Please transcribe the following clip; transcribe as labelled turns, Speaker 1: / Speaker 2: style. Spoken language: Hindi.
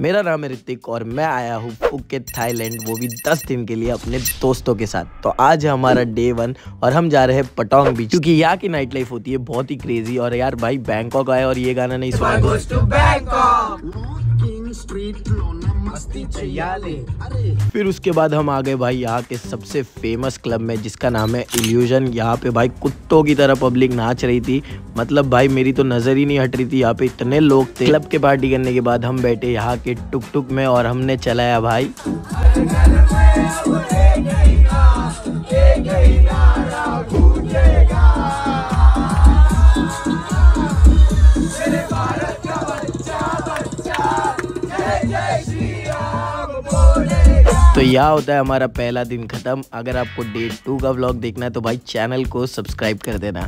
Speaker 1: मेरा नाम है ऋतिक और मैं आया हूँ फुकेत थाईलैंड, वो भी दस दिन के लिए अपने दोस्तों के साथ। तो आज है हमारा डे वन और हम जा रहे हैं पटोंग बीच क्योंकि यहाँ की नाइट लाइफ होती है बहुत ही क्रेजी और यार भाई बैंकॉक आए और ये गाना नहीं सुना फिर उसके बाद हम आ गए भाई यहाँ के सबसे फ़ेमस क्लब में जिसका नाम है इल्यूजन यहाँ पे भाई कुत्तों की तरह पब्लिक नाच रही थी। मतलब भाई मेरी तो नज़र ही नहीं हट रही थी यहाँ पे इतने लोग थे। क्लब के पार्टी करने के बाद हम बैठे यहाँ के टुक टुक में और हमने चलाया भाई। तो यह होता है हमारा पहला दिन ख़त्म। अगर आपको डे टू का ब्लॉग देखना है तो भाई चैनल को सब्सक्राइब कर देना।